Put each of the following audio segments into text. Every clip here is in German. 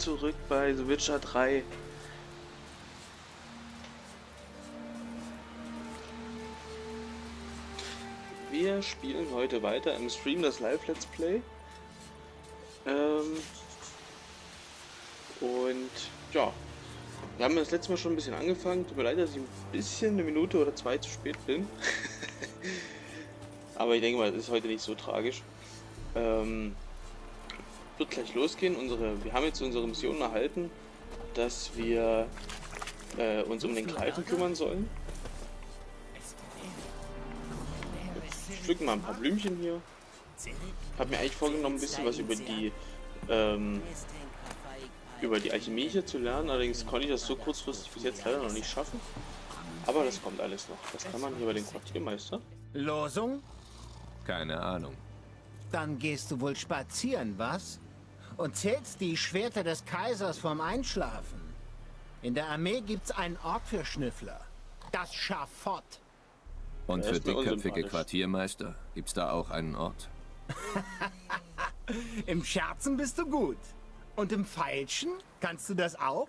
zurück bei The Witcher 3. Wir spielen heute weiter im Stream das Live Let's Play. Ähm und ja, wir haben das letzte Mal schon ein bisschen angefangen. Tut mir leid, dass ich ein bisschen eine Minute oder zwei zu spät bin. Aber ich denke mal, das ist heute nicht so tragisch. Ähm, wird gleich losgehen. Unsere, wir haben jetzt unsere Mission erhalten, dass wir äh, uns um den Greifen kümmern sollen. Wir pflücken mal ein paar Blümchen hier. Ich habe mir eigentlich vorgenommen, ein bisschen was über die ähm, über die Alchemie hier zu lernen. Allerdings konnte ich das so kurzfristig bis jetzt leider noch nicht schaffen. Aber das kommt alles noch. Das kann man hier bei den Quartiermeister. Losung? Keine Ahnung. Dann gehst du wohl spazieren, was? Und zählst die Schwerter des Kaisers vom Einschlafen. In der Armee gibt's einen Ort für Schnüffler. Das Schafott. Und für dickköpfige. Quartiermeister gibt's da auch einen Ort? Im Scherzen bist du gut. Und im Feilschen? Kannst du das auch?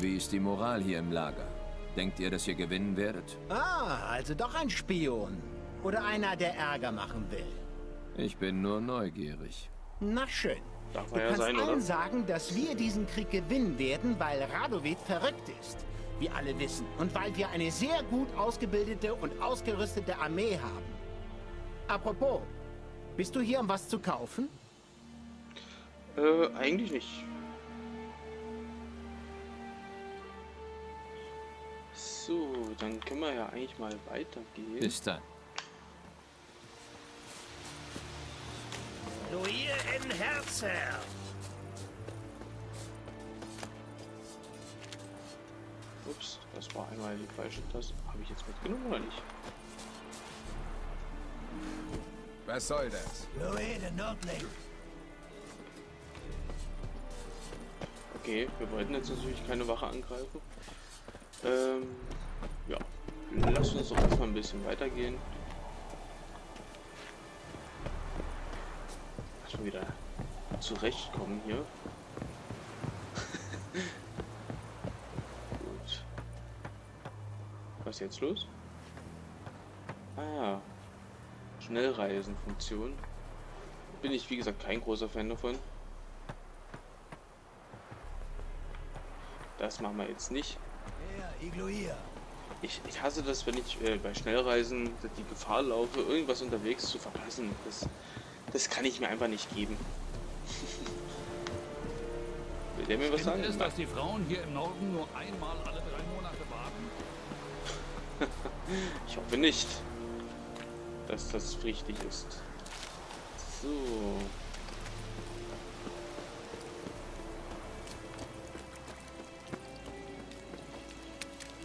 Wie ist die Moral hier im Lager? Denkt ihr, dass ihr gewinnen werdet? Ah, also doch ein Spion. Oder einer, der Ärger machen will. Ich bin nur neugierig. Na schön. Darf Du ja kannst sein, allen oder? sagen, dass wir diesen Krieg gewinnen werden, weil Radovid verrückt ist. Wie alle wissen. Und weil wir eine sehr gut ausgebildete und ausgerüstete Armee haben. Apropos, bist du hier, um was zu kaufen? Äh, eigentlich nicht. So, dann können wir ja eigentlich mal weitergehen. Bis dann. Luir in Herzherr. Ups, das war einmal die falsche Taste. Habe ich jetzt mitgenommen oder nicht? Was soll das? Luir der Nordling. Okay, wir wollten jetzt natürlich keine Wache angreifen. Ähm, ja. Lass uns doch erstmal ein bisschen weitergehen. Erstmal wieder zurechtkommen hier. Gut. Was ist jetzt los? Ah ja. Schnellreisenfunktion. Bin ich wie gesagt kein großer Fan davon. Das machen wir jetzt nicht. Ich, ich hasse das, wenn ich äh, bei Schnellreisen die Gefahr laufe, irgendwas unterwegs zu verpassen. Das, das kann ich mir einfach nicht geben. Will der mir was sagen? Es, dass die Frauen hier im Norden nur einmal alle drei Monate baden? Ich hoffe nicht, dass das richtig ist. So.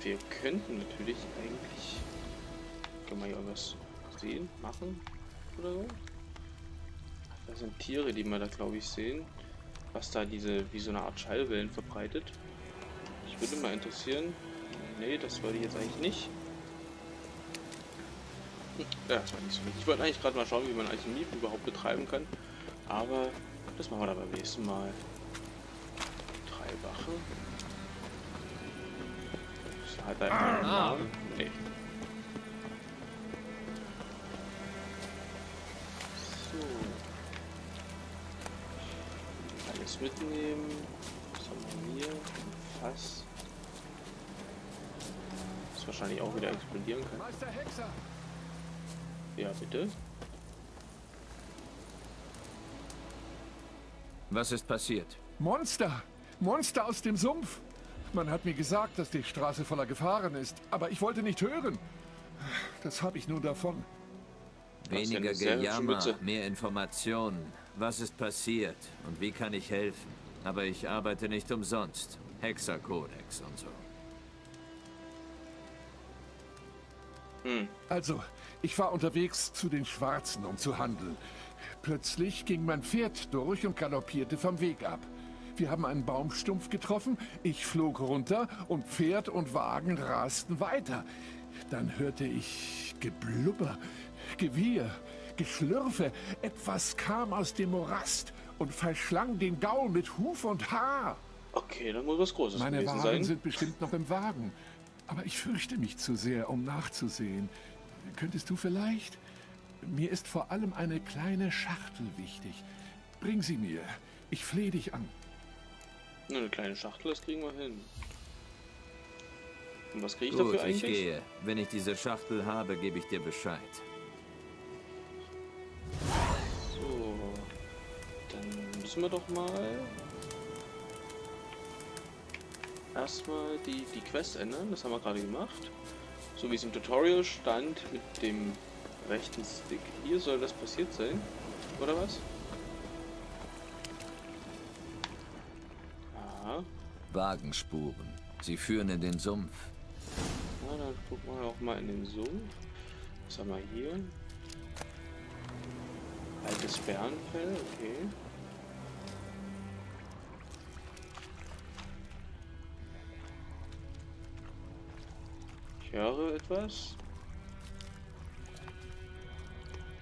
Wir könnten natürlich eigentlich... Können wir hier irgendwas sehen, machen oder so? Das sind Tiere, die wir da glaube ich sehen. Was da diese, wie so eine Art Schallwellen verbreitet. Ich würde mal interessieren. Nee, das wollte ich jetzt eigentlich nicht. Ja, das war nicht so wichtig. Ich wollte eigentlich gerade mal schauen, wie man Alchemie überhaupt betreiben kann. Aber das machen wir dann beim nächsten Mal. Drei Wachen. Das hat er einen Namen. Nee. Alles mitnehmen. Was haben wir hier? Ein Fass. Das wahrscheinlich auch wieder explodieren kann. Hexer! Ja, bitte. Was ist passiert? Monster! Monster aus dem Sumpf! Man hat mir gesagt, dass die Straße voller Gefahren ist, aber ich wollte nicht hören. Das habe ich nur davon. Weniger Gejammer, mehr Informationen. Was ist passiert und wie kann ich helfen? Aber ich arbeite nicht umsonst. Hexerkodex und so. Also, ich war unterwegs zu den Schwarzen, um zu handeln. Plötzlich ging mein Pferd durch und galoppierte vom Weg ab. Wir haben einen Baumstumpf getroffen, ich flog runter und Pferd und Wagen rasten weiter. Dann hörte ich Geblubber, Gewieher, Geschlürfe. Etwas kam aus dem Morast und verschlang den Gaul mit Huf und Haar. Okay, dann muss was Großes Meine gewesen Waren sein. sind bestimmt noch im Wagen. Aber ich fürchte mich zu sehr, um nachzusehen. Könntest du vielleicht? Mir ist vor allem eine kleine Schachtel wichtig. Bring sie mir. Ich flehe dich an. Nur eine kleine Schachtel, das kriegen wir hin. Und was kriege ich Gut, dafür ich eigentlich? gehe. Wenn ich diese Schachtel habe, gebe ich dir Bescheid. Müssen wir doch mal erstmal die, die Quest ändern. Das haben wir gerade gemacht. So wie es im Tutorial stand mit dem rechten Stick. Hier soll das passiert sein. Oder was? Aha. Wagenspuren. Sie führen in den Sumpf. Na, dann gucken wir auch mal in den Sumpf. Was haben wir hier? Altes Bärenfell, okay. Höre etwas.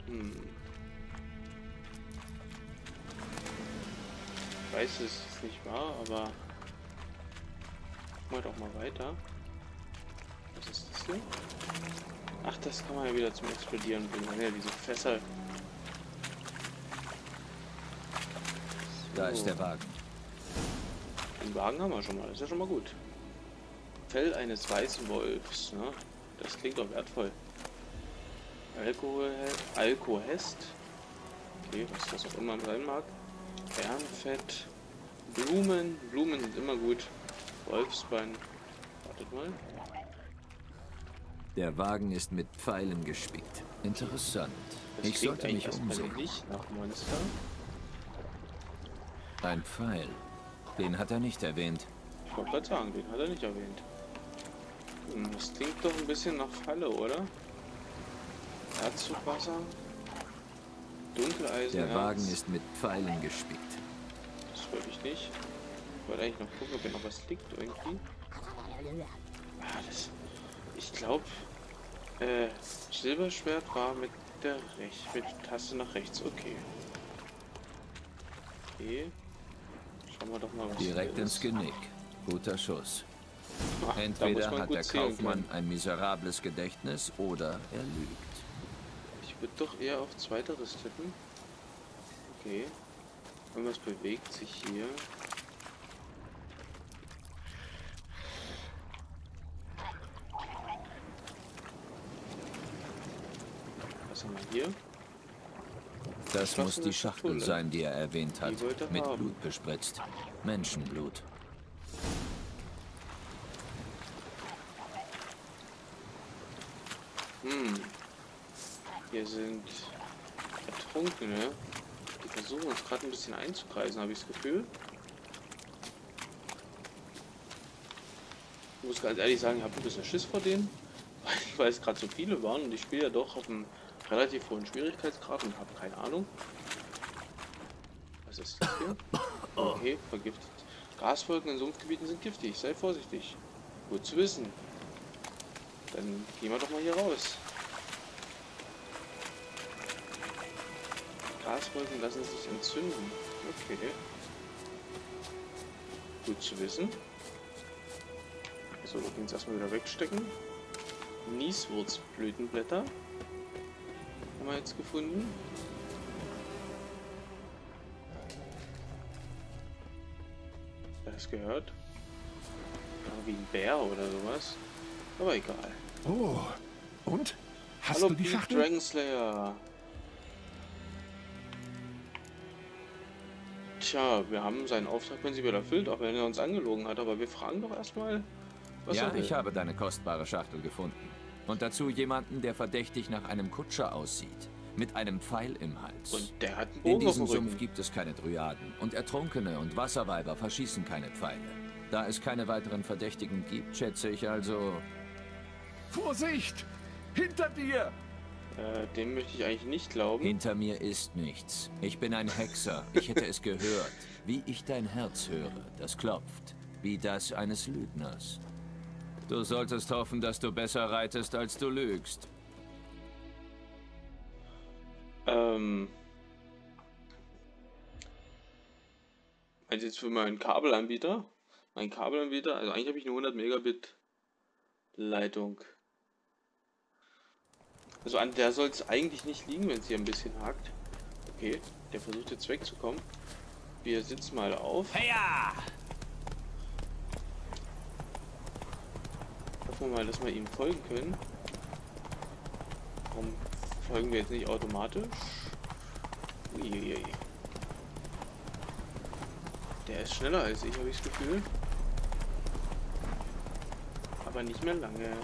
Hm. Ich weiß, es ist nicht wahr, aber gucken wir doch mal weiter. Was ist das hier? Ach, das kann man ja wieder zum Explodieren bringen. Ja, diese Fässer. Da ist So. der Wagen. Den Wagen haben wir schon mal. Das ist ja schon mal gut. Fell eines weißen Wolfs. Ne? Das klingt doch wertvoll. Alkohol, Alkohest. Okay, was das auch immer sein mag. Bärenfett. Blumen. Blumen sind immer gut. Wolfsbein. Wartet mal. Der Wagen ist mit Pfeilen gespickt. Interessant. Das Ich sollte mich umsehen. nicht nach Monster. Ein Pfeil. Den hat er nicht erwähnt. Ich wollte gerade sagen, den hat er nicht erwähnt. Hm, Das klingt doch ein bisschen nach Falle, oder? Erzzugwasser. Dunkeleisen. Der Wagen ist mit Pfeilen gespickt. Das wollte ich nicht. Ich wollte eigentlich noch gucken, ob hier noch was liegt irgendwie. Ah, das. Ich glaube, äh, Silberschwert war mit der Rech mit Taste nach rechts. Okay. Okay. Schauen wir doch mal, was Direkt ins. Genick. Guter Schuss. Entweder hat der Kaufmann ein miserables Gedächtnis oder er lügt. Ich würde doch eher auf zweiteres tippen. Okay. Irgendwas bewegt sich hier. Was haben wir hier? Das Was muss die Schachtel sein, die er erwähnt hat. Mit haben. Blut bespritzt. Menschenblut. Hm. Hier sind Ertrunkene. Die versuchen uns gerade ein bisschen einzukreisen, habe ich das Gefühl. Ich muss ganz ehrlich sagen, ich habe ein bisschen Schiss vor denen. Weil es gerade so viele waren und ich spiele ja doch auf einem relativ hohen Schwierigkeitsgrad und habe keine Ahnung. Was ist das hier? Okay, vergiftet. Gaswolken in Sumpfgebieten sind giftig. Sei vorsichtig. Gut zu wissen. Dann gehen wir doch mal hier raus. Gaswolken lassen sich entzünden. Okay. Gut zu wissen. So, wir können es erstmal wieder wegstecken. Nieswurzblütenblätter. Haben wir jetzt gefunden. Das gehört. Wie ein Bär oder sowas. Aber egal. Oh, und? Hast Hallo, du die Schachtel? Dragon Slayer. Tja, wir haben seinen Auftrag prinzipiell erfüllt, auch wenn er uns angelogen hat. Aber wir fragen doch erstmal, was ja, er will. ich habe deine kostbare Schachtel gefunden. Und dazu jemanden, der verdächtig nach einem Kutscher aussieht. Mit einem Pfeil im Hals. Und der hat einen In Bogen auf diesem. Sumpf gibt es keine Dryaden. Und Ertrunkene und Wasserweiber verschießen keine Pfeile. Da es keine weiteren Verdächtigen gibt, schätze ich also... Vorsicht! Hinter dir! Äh, dem möchte ich eigentlich nicht glauben. Hinter mir ist nichts. Ich bin ein Hexer. Ich hätte es gehört. Wie ich dein Herz höre, das klopft. Wie das eines Lügners. Du solltest hoffen, dass du besser reitest, als du lügst. Ähm. Also jetzt für meinen Kabelanbieter. Mein Kabelanbieter, also eigentlich habe ich eine 100 Megabit Leitung. Also an der soll es eigentlich nicht liegen, wenn es hier ein bisschen hakt. Okay, der versucht jetzt wegzukommen. Wir sitzen mal auf. Heya! Hoffen wir mal, dass wir ihm folgen können. Warum folgen wir jetzt nicht automatisch? Uiuiui. Der ist schneller als ich, habe ich das Gefühl. Aber nicht mehr lange.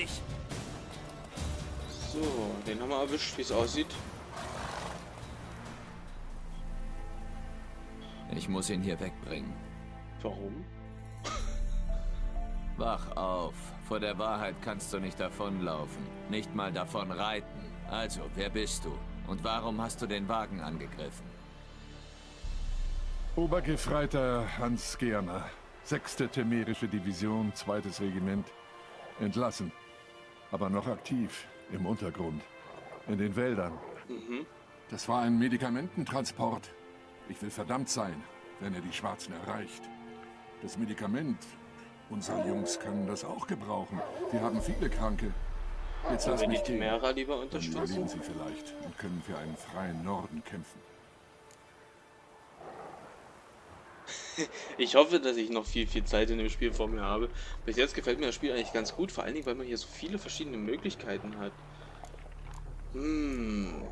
Dich! So, den haben wir erwischt, wie es aussieht. Ich muss ihn hier wegbringen. Warum? Wach auf. Vor der Wahrheit kannst du nicht davonlaufen. Nicht mal davon reiten. Also, wer bist du? Und warum hast du den Wagen angegriffen? Obergefreiter Hans Gerner, 6. Temerische Division, 2. Regiment. Entlassen. Aber noch aktiv, im Untergrund. In den Wäldern. Das war ein Medikamententransport. Ich will verdammt sein, wenn er die Schwarzen erreicht. Das Medikament. Unsere Jungs können das auch gebrauchen. Wir haben viele Kranke. Jetzt lass die mich gehen. Chimera lieber Dann unterstützen? überleben sie vielleicht und können für einen freien Norden kämpfen. Ich hoffe, dass ich noch viel, viel Zeit in dem Spiel vor mir habe. Bis jetzt gefällt mir das Spiel eigentlich ganz gut, vor allen Dingen, weil man hier so viele verschiedene Möglichkeiten hat. Hm.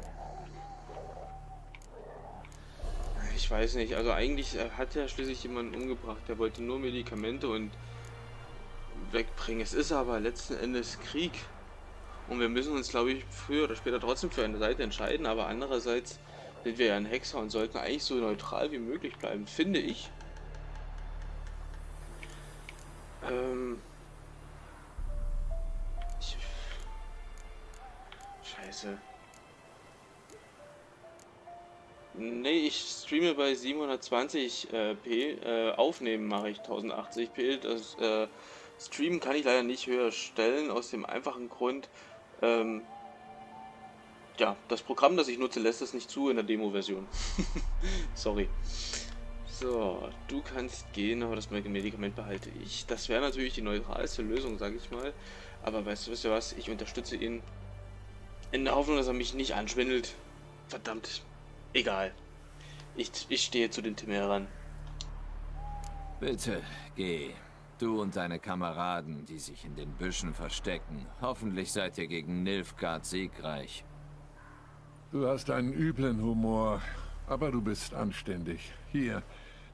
Ich weiß nicht, also eigentlich äh, hat ja schließlich jemanden umgebracht, der wollte nur Medikamente und wegbringen. Es ist aber letzten Endes Krieg. Und wir müssen uns, glaube ich, früher oder später trotzdem für eine Seite entscheiden, aber andererseits sind wir ja ein Hexer und sollten eigentlich so neutral wie möglich bleiben, finde ich. Ähm. Ich. Scheiße. Nee, ich streame bei 720p. Äh, aufnehmen mache ich 1080p. Das äh, Streamen kann ich leider nicht höher stellen, aus dem einfachen Grund. Ähm, ja, das Programm, das ich nutze, lässt es nicht zu in der Demo-Version. Sorry. So, du kannst gehen, aber das Medikament behalte ich. Das wäre natürlich die neutralste Lösung, sage ich mal. Aber weißt du, wisst ihr was? Ich unterstütze ihn in der Hoffnung, dass er mich nicht anschwindelt. Verdammt. Egal. Ich, ich stehe zu den Timerern. Bitte, geh. Du und deine Kameraden, die sich in den Büschen verstecken. Hoffentlich seid ihr gegen Nilfgaard siegreich. Du hast einen üblen Humor, aber du bist anständig. Hier,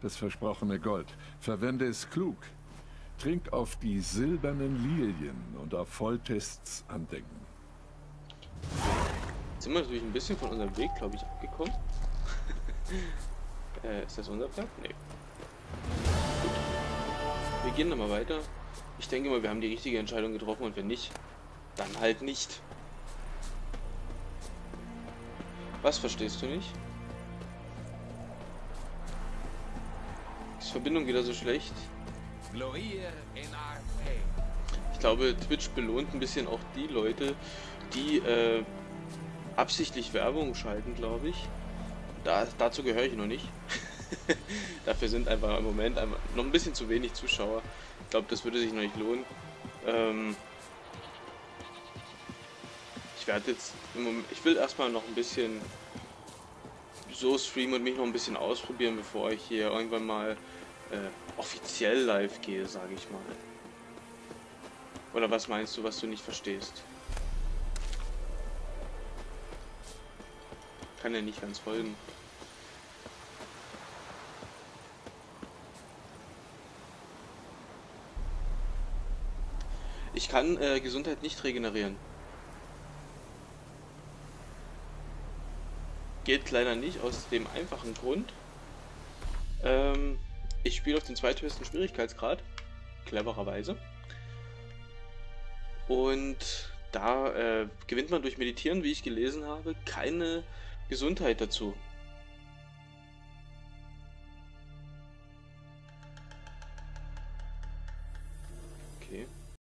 das versprochene Gold. Verwende es klug. Trink auf die silbernen Lilien und auf Volltests andenken. Jetzt sind wir natürlich ein bisschen von unserem Weg, glaube ich, abgekommen. äh, ist das unser Platz? Nee. Gut. Wir gehen nochmal weiter. Ich denke mal, wir haben die richtige Entscheidung getroffen und wenn nicht, dann halt nicht. Was verstehst du nicht? Verbindung wieder so schlecht? Ich glaube, Twitch belohnt ein bisschen auch die Leute, die äh, absichtlich Werbung schalten, glaube ich. Da, dazu gehöre ich noch nicht. Dafür sind einfach im Moment noch ein bisschen zu wenig Zuschauer. Ich glaube, das würde sich noch nicht lohnen. Ähm, ich werde jetzt, Moment, ich will erstmal noch ein bisschen so streamen und mich noch ein bisschen ausprobieren, bevor ich hier irgendwann mal äh, offiziell live gehe, sage ich mal. Oder was meinst du, was du nicht verstehst? Kann ja nicht ganz folgen. Ich kann äh, Gesundheit nicht regenerieren. Geht leider nicht aus dem einfachen Grund. Ähm, ich spiele auf den zweithöchsten Schwierigkeitsgrad. Clevererweise. Und da äh, gewinnt man durch Meditieren, wie ich gelesen habe, keine Gesundheit dazu.